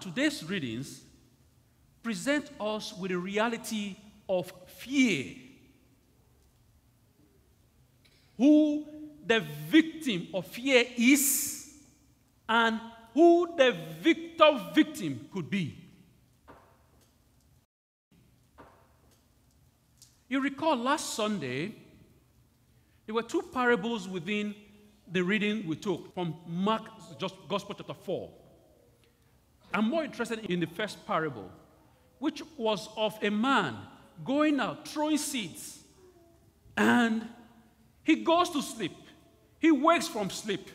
Today's readings present us with a reality of fear. Who the victim of fear is and who the victor victim could be. You recall last Sunday, there were two parables within the reading we took from Mark just Gospel chapter 4. I'm more interested in the first parable, which was of a man going out, throwing seeds, and he goes to sleep. He wakes from sleep.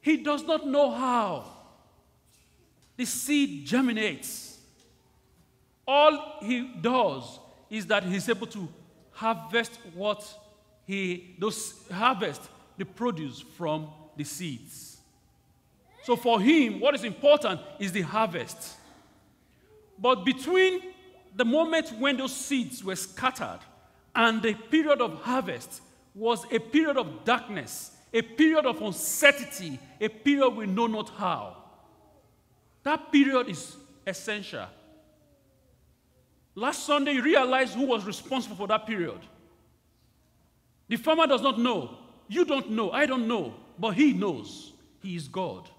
He does not know how the seed germinates. All he does is that he's able to harvest what he does harvest the produce from the seeds. So for him, what is important is the harvest. But between the moment when those seeds were scattered and the period of harvest was a period of darkness, a period of uncertainty, a period we know not how. That period is essential. Last Sunday, you realized who was responsible for that period. The farmer does not know. You don't know. I don't know. But he knows. He is God.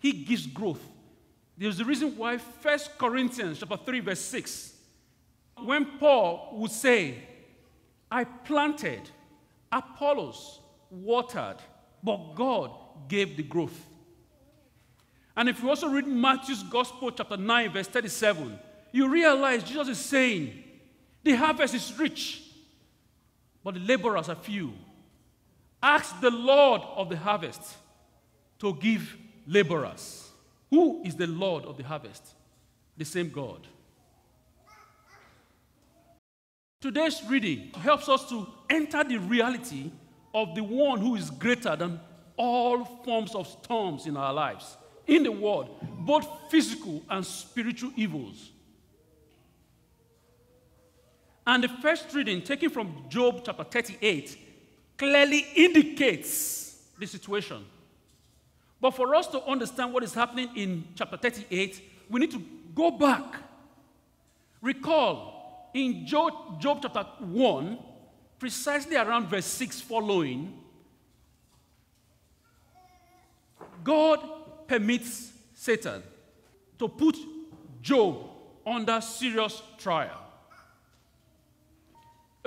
He gives growth. There's a reason why 1 Corinthians chapter 3, verse 6, when Paul would say, I planted, Apollos watered, but God gave the growth. And if you also read Matthew's Gospel, chapter 9, verse 37, you realize Jesus is saying, The harvest is rich, but the laborers are few. Ask the Lord of the harvest to give laborers. Who is the Lord of the harvest? The same God. Today's reading helps us to enter the reality of the one who is greater than all forms of storms in our lives, in the world, both physical and spiritual evils. And the first reading, taken from Job chapter 38, clearly indicates the situation. But for us to understand what is happening in chapter 38, we need to go back. Recall in Job, Job chapter 1, precisely around verse 6 following, God permits Satan to put Job under serious trial.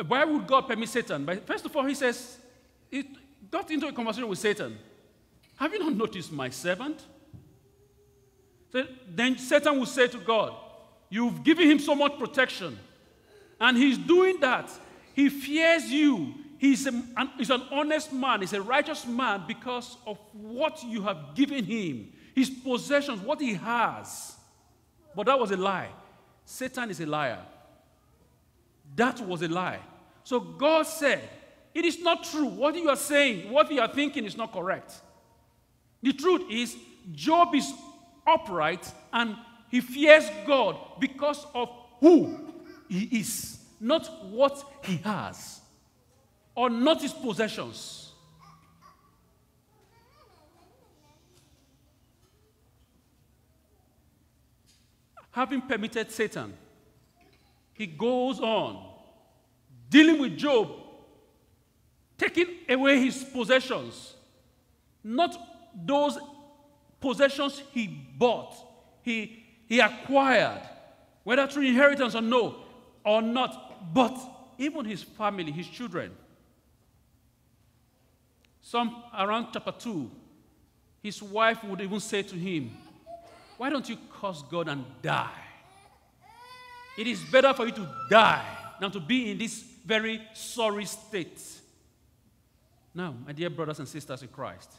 Why would God permit Satan? But first of all, he says, he got into a conversation with Satan. Have you not noticed my servant? Then Satan will say to God, You've given him so much protection. And he's doing that. He fears you. He's, a, he's an honest man. He's a righteous man because of what you have given him, his possessions, what he has. But that was a lie. Satan is a liar. That was a lie. So God said, It is not true. What you are saying, what you are thinking is not correct. The truth is, Job is upright and he fears God because of who he is, not what he has, or not his possessions. Having permitted Satan, he goes on dealing with Job, taking away his possessions, not those possessions he bought, he, he acquired, whether through inheritance or no or not, but even his family, his children. Some around chapter 2, his wife would even say to him, Why don't you curse God and die? It is better for you to die than to be in this very sorry state. Now, my dear brothers and sisters in Christ,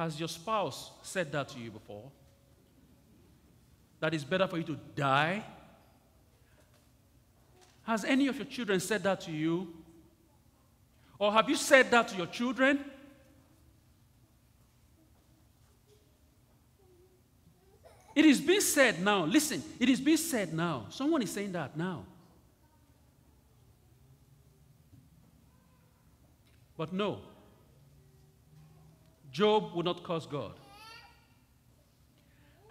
has your spouse said that to you before? That it's better for you to die has any of your children said that to you? Or have you said that to your children? It is being said now. Listen, it is being said now. Someone is saying that now. But no. Job would not curse God.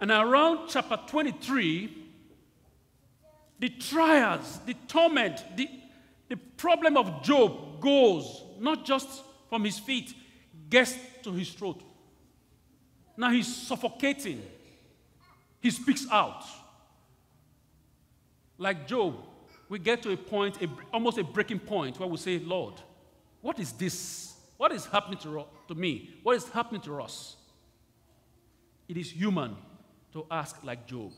And around chapter 23, the trials, the torment, the, the problem of Job goes not just from his feet, gets to his throat. Now he's suffocating. He speaks out. Like Job, we get to a point, a, almost a breaking point, where we say, Lord, what is this? What is happening to, to me? What is happening to us? It is human to ask like Job.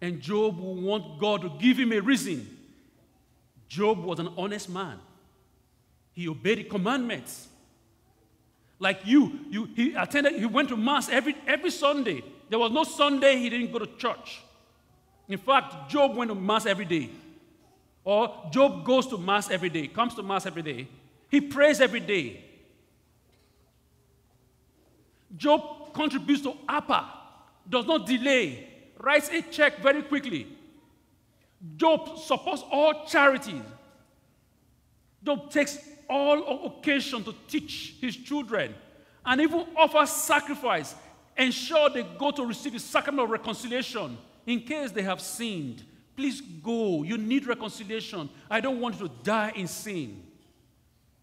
And Job will want God to give him a reason. Job was an honest man. He obeyed the commandments. Like you, you he attended, he went to mass every, every Sunday. There was no Sunday he didn't go to church. In fact, Job went to mass every day. Or Job goes to mass every day, comes to mass every day. He prays every day. Job contributes to APA, does not delay, writes a check very quickly. Job supports all charities. Job takes all occasion to teach his children and even offers sacrifice, ensure they go to receive the sacrament of reconciliation in case they have sinned. Please go. You need reconciliation. I don't want you to die in sin.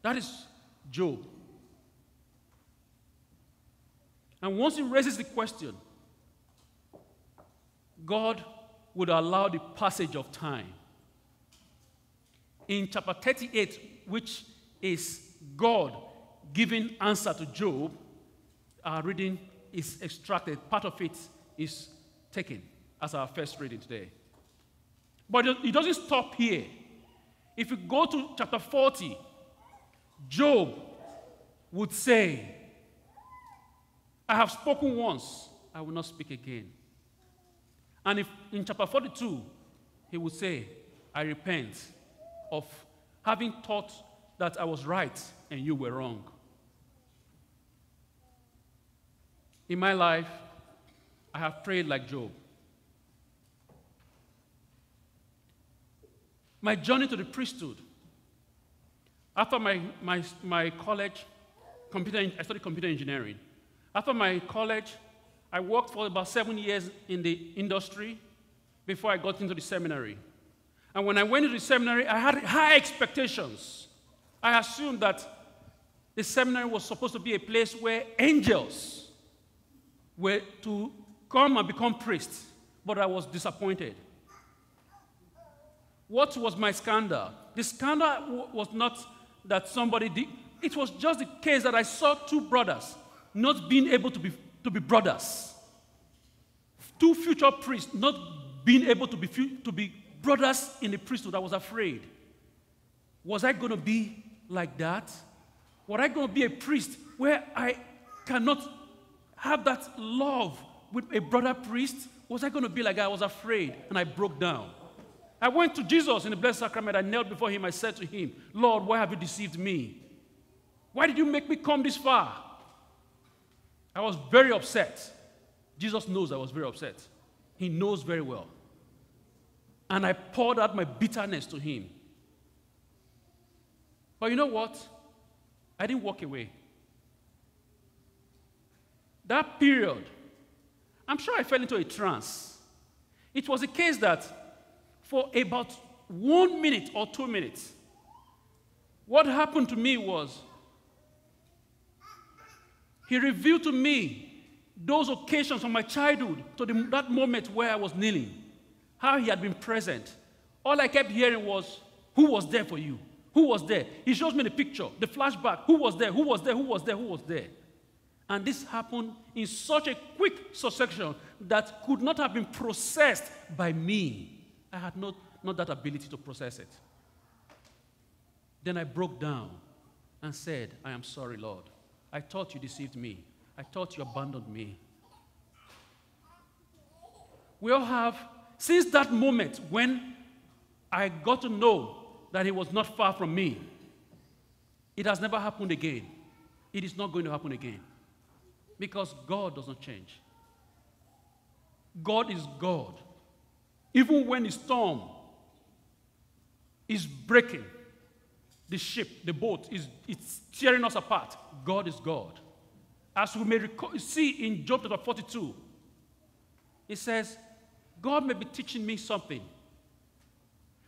That is Job. And once he raises the question, God would allow the passage of time. In chapter 38, which is God giving answer to Job, our reading is extracted. Part of it is taken as our first reading today. But it doesn't stop here. If you go to chapter 40, Job would say, I have spoken once, I will not speak again. And if in chapter 42, he would say, I repent of having thought that I was right and you were wrong. In my life, I have prayed like Job. My journey to the priesthood. After my, my, my college, computer, I studied computer engineering. After my college, I worked for about seven years in the industry before I got into the seminary. And when I went into the seminary, I had high expectations. I assumed that the seminary was supposed to be a place where angels were to come and become priests, but I was disappointed. What was my scandal? The scandal was not that somebody did, it was just the case that I saw two brothers not being able to be, to be brothers. Two future priests not being able to be, to be brothers in the priesthood. I was afraid. Was I going to be like that? Was I going to be a priest where I cannot have that love with a brother priest? Was I going to be like? I was afraid and I broke down. I went to Jesus in the Blessed Sacrament. I knelt before him. I said to him, Lord, why have you deceived me? Why did you make me come this far? I was very upset. Jesus knows I was very upset. He knows very well. And I poured out my bitterness to him. But you know what? I didn't walk away. That period, I'm sure I fell into a trance. It was a case that for about one minute or two minutes, what happened to me was he revealed to me those occasions from my childhood to the, that moment where I was kneeling, how he had been present. All I kept hearing was, Who was there for you? Who was there? He shows me the picture, the flashback. Who was there? Who was there? Who was there? Who was there? And this happened in such a quick succession that could not have been processed by me. I had not, not that ability to process it. Then I broke down and said, I am sorry, Lord. I thought you deceived me. I thought you abandoned me. We all have, since that moment when I got to know that he was not far from me, it has never happened again. It is not going to happen again. Because God does not change. God is God. Even when the storm is breaking, the ship, the boat, is it's tearing us apart. God is God. As we may see in Job chapter 42, it says, God may be teaching me something.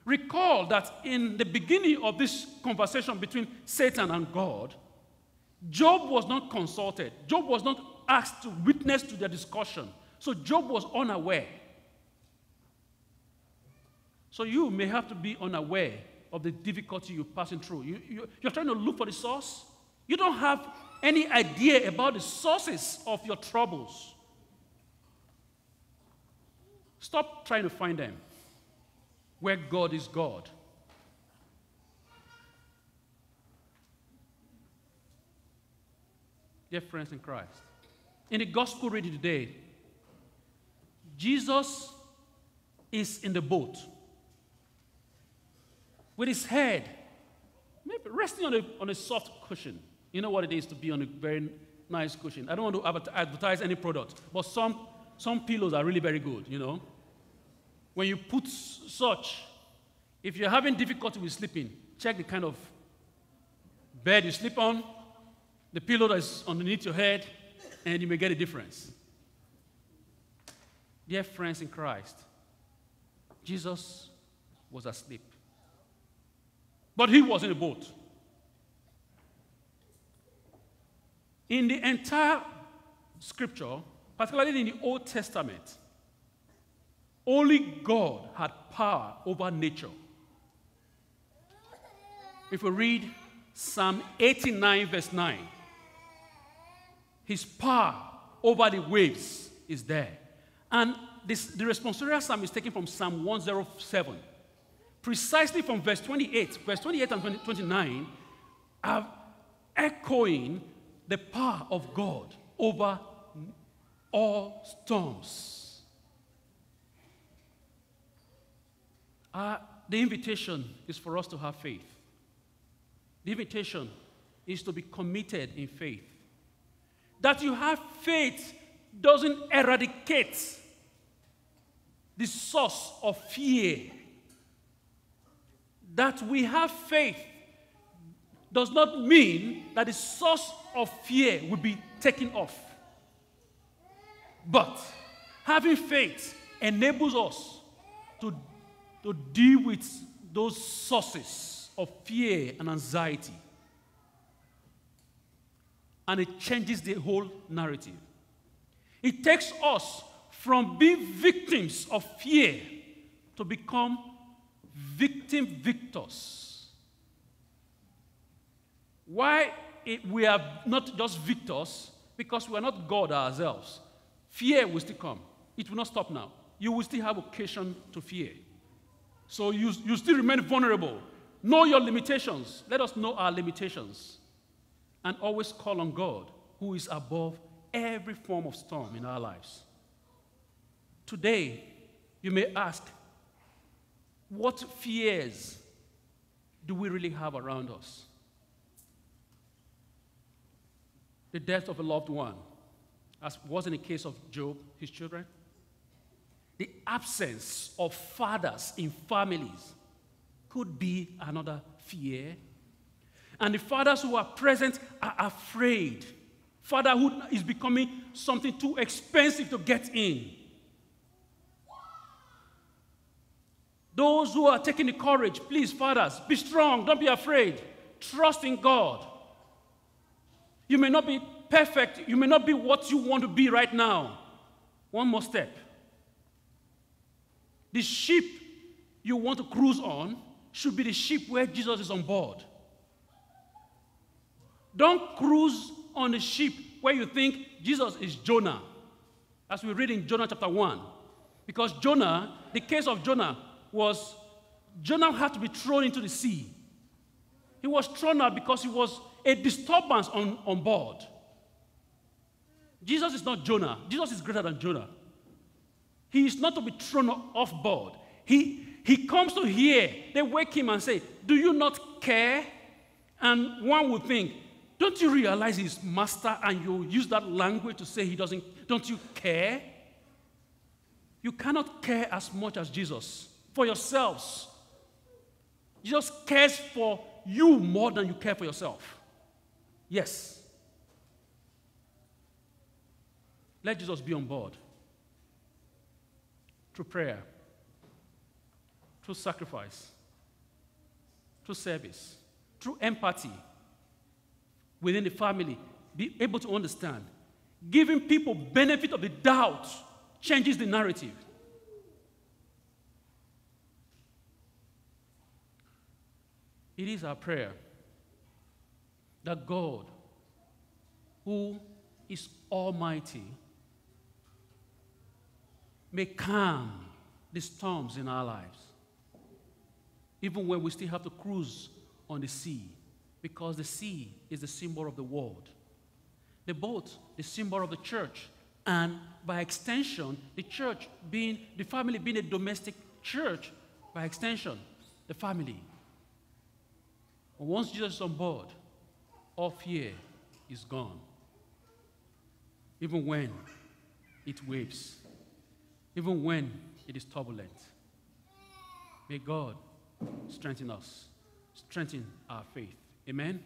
Recall that in the beginning of this conversation between Satan and God, Job was not consulted. Job was not asked to witness to their discussion. So Job was unaware. So you may have to be unaware of the difficulty you're passing through. You, you, you're trying to look for the source. You don't have any idea about the sources of your troubles. Stop trying to find them where God is God. Dear friends in Christ, in the gospel reading today, Jesus is in the boat with his head maybe resting on a, on a soft cushion. You know what it is to be on a very nice cushion. I don't want to advertise any product, but some, some pillows are really very good, you know. When you put such, if you're having difficulty with sleeping, check the kind of bed you sleep on, the pillow that's underneath your head, and you may get a difference. Dear friends in Christ, Jesus was asleep. But he was in a boat. In the entire scripture, particularly in the Old Testament, only God had power over nature. If we read Psalm 89, verse 9, his power over the waves is there. And this, the responsorial psalm is taken from Psalm 107. Precisely from verse 28, verse 28 and 29 are echoing the power of God over all storms. Uh, the invitation is for us to have faith. The invitation is to be committed in faith. That you have faith doesn't eradicate the source of fear. That we have faith does not mean that the source of fear will be taken off. But having faith enables us to, to deal with those sources of fear and anxiety and it changes the whole narrative. It takes us from being victims of fear to become victim victors. Why it, we are not just victors? Because we are not God ourselves. Fear will still come. It will not stop now. You will still have occasion to fear. So you, you still remain vulnerable. Know your limitations. Let us know our limitations and always call on God, who is above every form of storm in our lives. Today, you may ask, what fears do we really have around us? The death of a loved one, as was in the case of Job, his children. The absence of fathers in families could be another fear and the fathers who are present are afraid. Fatherhood is becoming something too expensive to get in. Those who are taking the courage, please, fathers, be strong, don't be afraid. Trust in God. You may not be perfect, you may not be what you want to be right now. One more step. The ship you want to cruise on should be the ship where Jesus is on board. Don't cruise on a ship where you think Jesus is Jonah, as we read in Jonah chapter 1. Because Jonah, the case of Jonah was Jonah had to be thrown into the sea. He was thrown out because he was a disturbance on, on board. Jesus is not Jonah. Jesus is greater than Jonah. He is not to be thrown off board. He, he comes to hear. They wake him and say, Do you not care? And one would think, don't you realize he's master and you use that language to say he doesn't? Don't you care? You cannot care as much as Jesus for yourselves. Jesus cares for you more than you care for yourself. Yes. Let Jesus be on board through prayer, through sacrifice, through service, through empathy within the family, be able to understand. Giving people benefit of the doubt changes the narrative. It is our prayer that God, who is almighty, may calm the storms in our lives, even when we still have to cruise on the sea, because the sea is the symbol of the world. The boat, the symbol of the church, and by extension, the church being, the family being a domestic church, by extension, the family once Jesus is on board, all fear is gone. Even when it waves, even when it is turbulent. May God strengthen us, strengthen our faith. Amen.